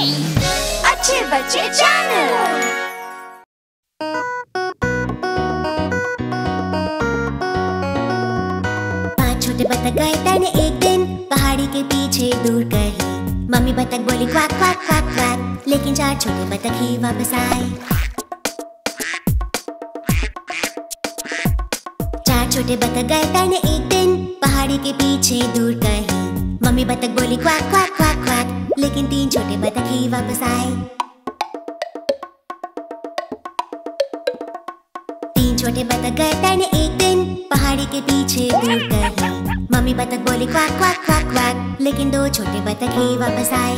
अच्छे बच्चे चैनल छोटे बतख गए तैरने एक दिन, पहाड़ी के पीछे दूर कहीं। मम्मी बतख बोली, क्वाक क्वाक क्वाक क्वाक। लेकिन चार छोटे बतख ही वापस आए। चार छोटे बतख गए तैरने एक दिन, पहाड़ी के पीछे दूर कहीं। मम्मी बतख बोली, क्वाक क्वाक क्वाक क्वाक। लेकिन तीन छोटे बतख ही वापस आए। तीन छोटे बतख गए तैरने एक दिन, पहाड़ी के पीछे दूर कहीं मम्मी बतख बोली, क्वाक क्वाक क्वाक क्वाक। लेकिन दो छोटे बतख ही वापस आए।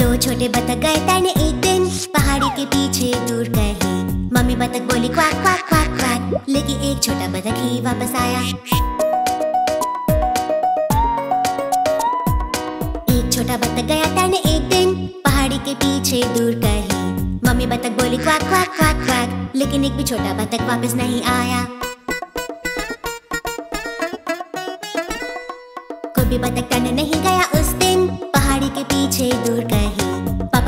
दो छोटे बतख गए तैरने एक दिन, पहाड़ी के पीछे दूर कहीं मम्मी बतख बोली, क्वाक क्वाक क्वाक क्वाक। लेकिन एक छोटा बतख ही वापस आया। एक छोटा बतख गया तैरने एक दिन, पहाड़ी के पीछे दूर कहीं। मम्मी बतख बोली, क्वाक क्वाक क्वाक क्वाक। लेकिन एक भी छोटा बतख वापस नहीं आया। कोई भी बतख तैरने नहीं गया उस दिन, पहाड़ी के पीछे दूर कहीं।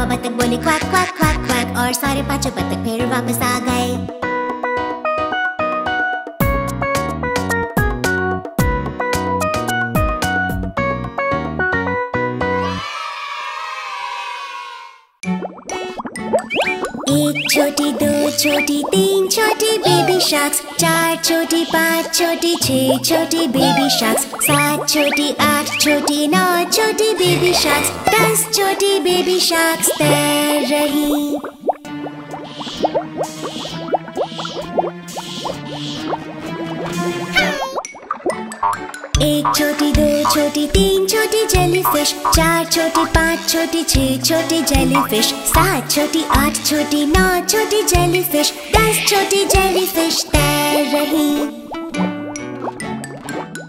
बतख बोले क्वाक क्वाक क्वाक क्वाक, और सारे पाँचों बतख फिर वापस आ गए। एक छोटी, दो छोटी, तीन छोटी बेबी शार्क्स चार छोटी, पाँच छोटी, छह छोटी बेबी शार्क्स सात छोटी, आठ छोटी, नौ छोटी बेबी शार्क्स दस छोटी बेबी शार्क्स तैर रही। एक छोटी दो छोटी तीन छोटी जेलीफिश चार छोटी पाँच छोटी छह छोटी जेलीफिश सात छोटी आठ छोटी नौ छोटी जेलीफिश दस छोटी जेलीफिश तैर रही।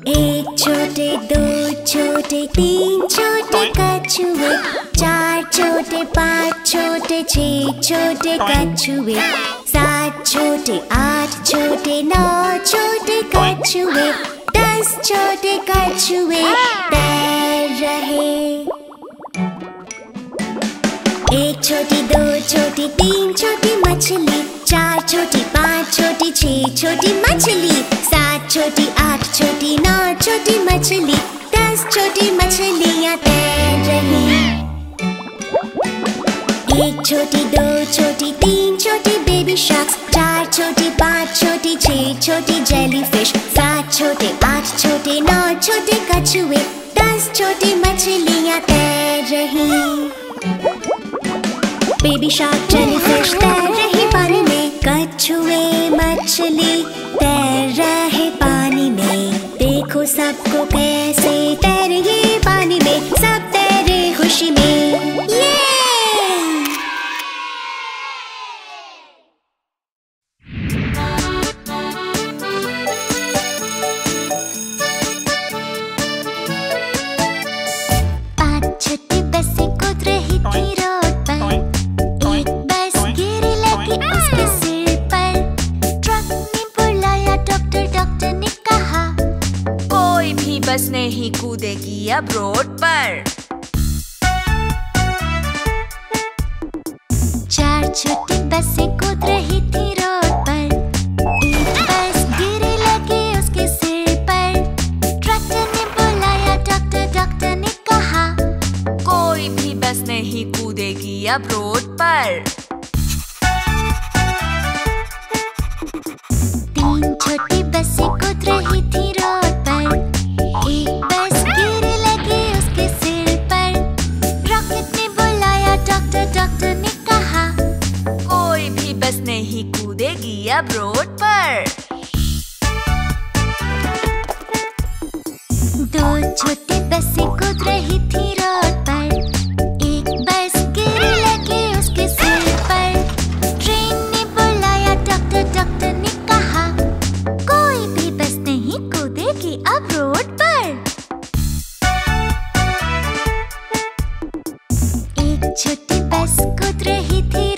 एक छोटे दो छोटे तीन छोटे कछुए चार छोटे पाँच छोटे छह छोटे कछुए सात छोटे आठ छोटे नौ छोटे कछुए दस छोटे कछुए तैर रहे। एक छोटी दो छोटी तीन छोटी मछली चार छोटी, पाँच छोटी, छह छोटी मछली, सात छोटी, आठ छोटी, नौ छोटी मछली, दस छोटी मछलियाँ तैर रही। एक छोटी, दो छोटी, तीन छोटी बेबी शार्क्स चार छोटी, पाँच छोटी, छह छोटी जेलीफिश सात छोटे, आठ छोटे, नौ छोटे कछुए, दस छोटी मछलियाँ तैर रही। बेबी शार्क जेलीफिश तैर रही, पानी कछुए मछली तैर रहे पानी में। देखो सबको कैसे अब रोड पर। अब रोड पर। दो छोटी बसें कूद रही थी रोड पर। एक बस गिरी लगी उसके सिर पर। ट्रेन ने बुलाया, डॉक्टर डॉक्टर ने कहा, कोई भी बस नहीं कूदेगी अब रोड पर। एक छोटी बस कूद रही थी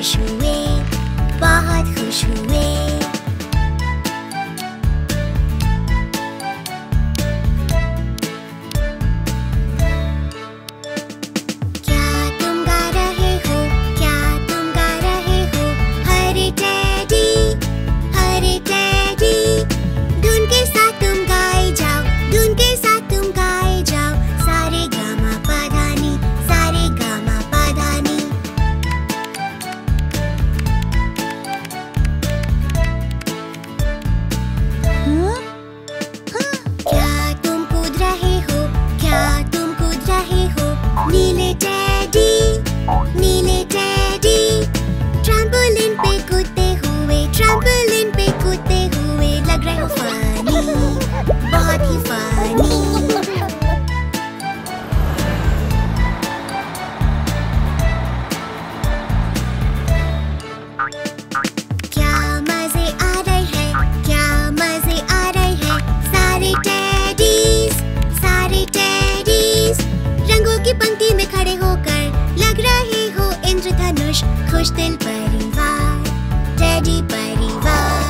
who's who win? But who's who win? पुश्तन परिवार limpa परिवार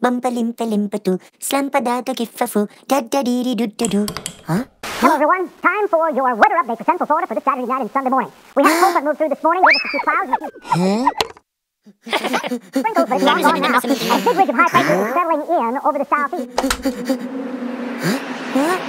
Bumpalimpa-limpatu, slampadata-giffafu, Da da dee dee doo doo Huh? Hello, everyone. Time for your weather update for Central Florida for this Saturday night and Sunday morning. We had cold front move through this morning, gave us a few clouds. Huh? Sprinkles with long on now, a big ridge of high pressure settling in over the southeast. Huh?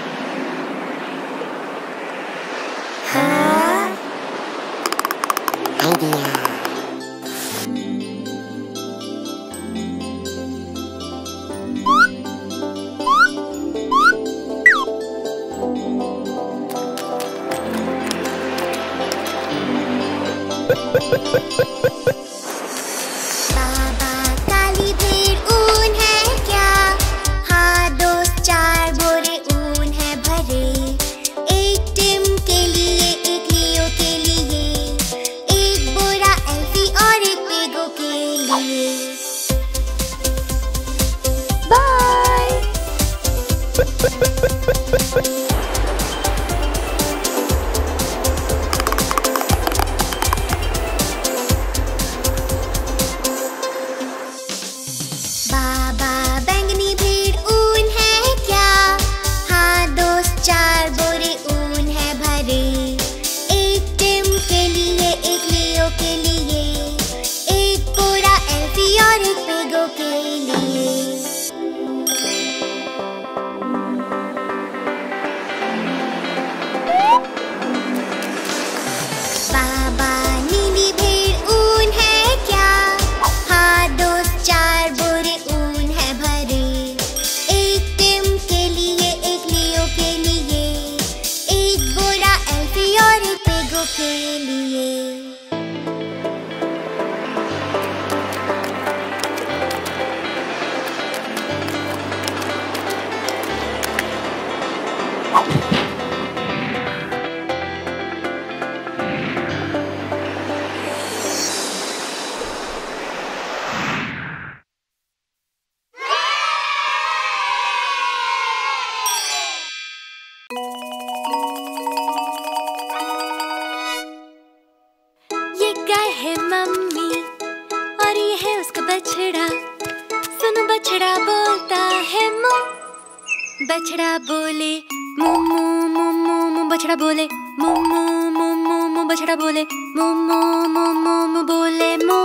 बछड़ा बोले मु मु मु मु मु बछड़ा बोले मु मु मु मु मु बोले मु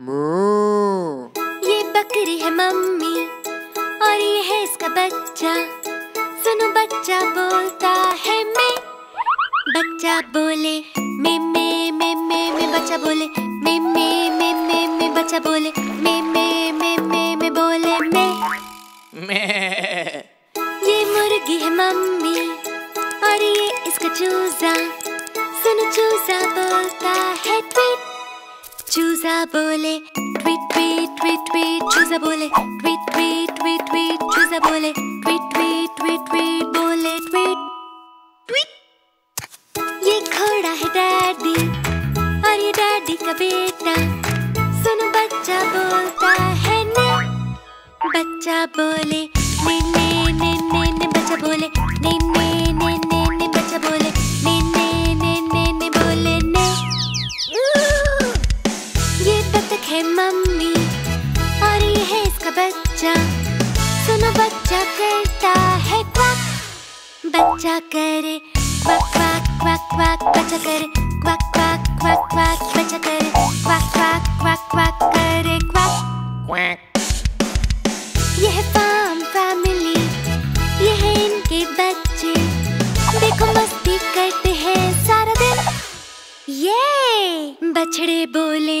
moo, ये बकरी है मम्मी और ये है इसका बच्चा सुनो बच्चा बोलता है मैं बच्चा बोले मैं मैं मैं मैं मैं बच्चा बोले मैं मैं मैं मैं मैं बच्चा बोले मैं मैं मैं मैं मैं बोले मैं meh, ये मुर्गी है मम्मी और ये इसका चूजा। सुनो, चूजा बोलता है ट्वीट। चूजा बोले, ट्वीट ट्वीट ट्वीट ट्वीट। चूजा बोले, ट्वीट ट्वीट ट्वीट ट्वीट। चूजा बोले, ट्वीट ट्वीट ट्वीट ट्वीट। बोले, ट्वीट। ट्वीट। ये घोड़ा है डैडी, और ये डैडी का बेटा। सुनो, बच्चा बोलता है ने। बच्चा बोले, ने ने ने ने बच्चा बोले ने ने ने ने है मम्मी और ये है इसका बच्चा। सुनो बच्चा करता है क्वाक बच्चा करे क्वाक क्वाक क्वाक क्वाक बच्चा करे क्वाक क्वाक क्वाक क्वाक बच्चा करे क्वाक क्वाक क्वाक क्वाक करे क्वाक। Quack, ये है फार्म फैमिली ये है इनके बच्चे। देखो मस्ती करते हैं सारा दिन। ये बछड़े बोले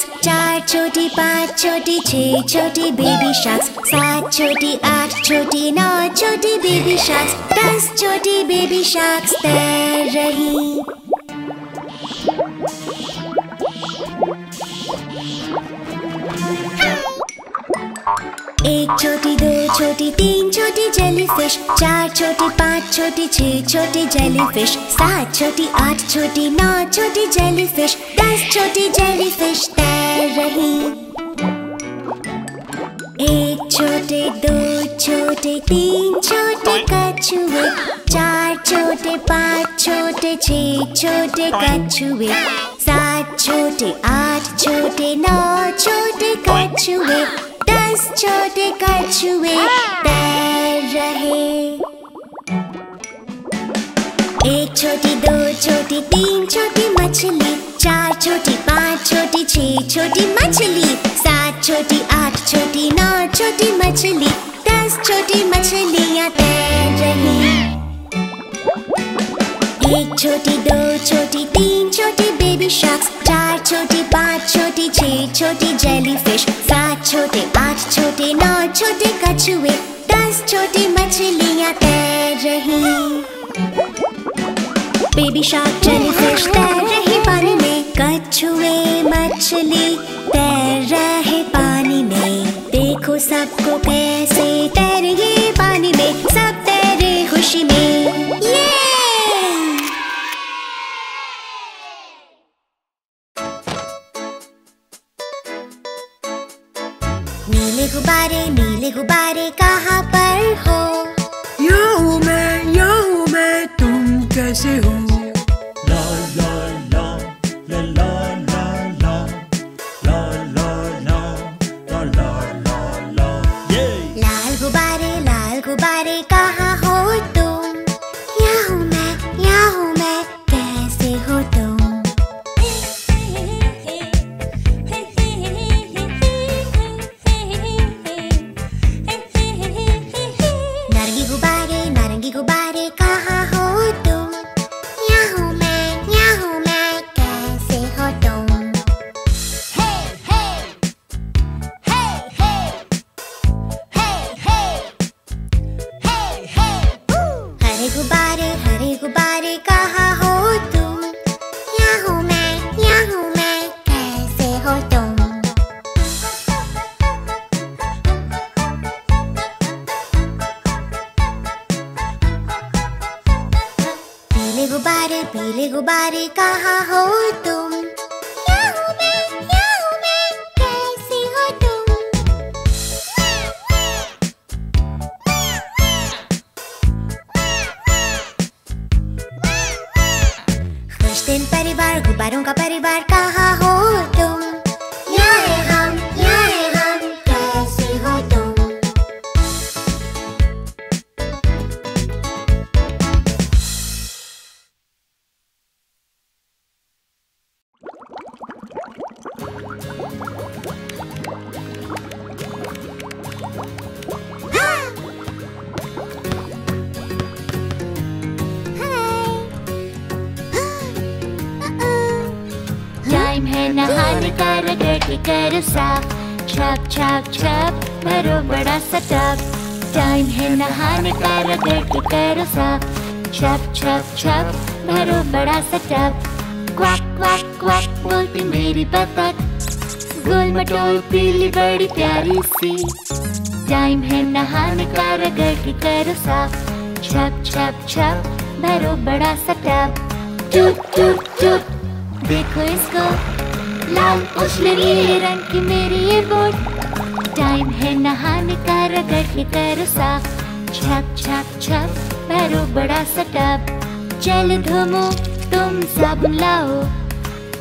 शार्क्स चार छोटी, पाँच छोटी छः छोटी बेबी शार्क्स सात छोटी, आठ छोटी, नौ छोटी बेबी शार्क्स दस छोटी बेबी शार्क्स तैर रही। एक छोटी, दो छोटी, तीन छोटी जेलीफिश चार छोटी, पाँच छोटी छः छोटी जेलीफिश सात छोटी, आठ छोटी, नौ छोटी जेलीफिश दस छोटी जेलीफिश तैर रही। एक छोटे, दो छोटे, तीन छोटे कछुए, चार छोटे, पाँच छोटे छः छोटे कछुए, सात छोटे, आठ छोटे, नौ छोटे कछुए। दस छोटे कछुए तैर रहे। एक छोटी दो छोटी तीन छोटी मछली चार छोटी पाँच छोटी छह छोटी मछली सात छोटी आठ छोटी नौ छोटी मछली दस छोटी मछलियाँ तैर रही। एक छोटी, दो छोटी, तीन छोटी बेबी शार्क्स चार छोटी, पाँच छोटी, छह छोटी जेलीफिश सात छोटे, आठ छोटे, नौ छोटे कछुए, दस छोटी मछलियाँ तैर रही। बेबी शार्क जेलीफिश तैर रही पानी में, कछुए मछली लाल गुब्बारे बड़ा सा टब टाइम है नहाने का रगड़ के करो साफ़ छप छप छप, भरो बड़ा सा टब क्वाक क्वाक क्वाक, बोलती मेरी बतख गोल मटोल पीली, बड़ी प्यारी सी। टाइम है नहाने का रगड़ के करो साफ़ छप छप छप, भरो बड़ा सा टब टूट टूट टूट देखो इसको। लाल उछले रंग की मेरी ये बोट। टाइम है नहाने का रगड़ के करो, साफ़। छप छप छप भरो बड़ा सा टब। चल धूमो, तुम साबुन लाओ।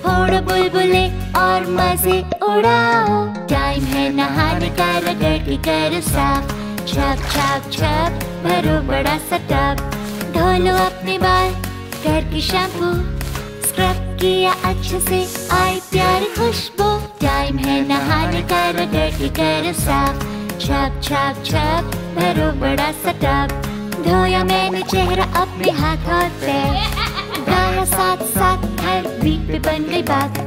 फोड़ो बुलबुले और मज़े उड़ाओ। टाइम है नहाने का रगड़ के करो, साफ़। छप छप छप भरो बड़ा सा टब। धो लो अपने बाल करके शैम्पू। स्क्रब किया अच्छे से। आई प्यार, खुशबू टाइम है नहाने का रगड़ करो साफ़। छप छप छप, भरो बड़ा सा टब। धोया मैंने चेहरा अपने हाथ पैर। गाया साथ साथ, हर बीट पे बन गई बात।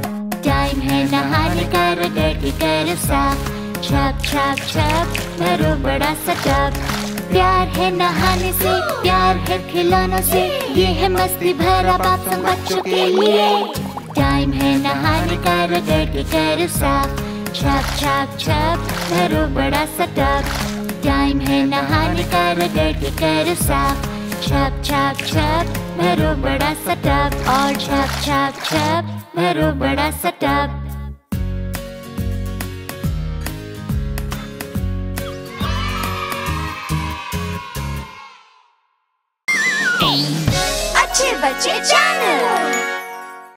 टाइम है नहाने का रगड़ करो साफ़। छप छप छप, भरो बड़ा सा टब। प्यार है नहाने से, प्यार है खिलौनों से। ये है मस्ती भरा बाप संग बच्चों के लिए। टाइम है नहाने का, रगड़ के करो साफ़। छप छप छप भरो बड़ा सा टब टाइम है नहाने का, रगड़ के करो साफ़। छप छप छप भरो बड़ा सा टब और छप छप छप भरो बड़ा सा टब अच्छे बच्चे चैनल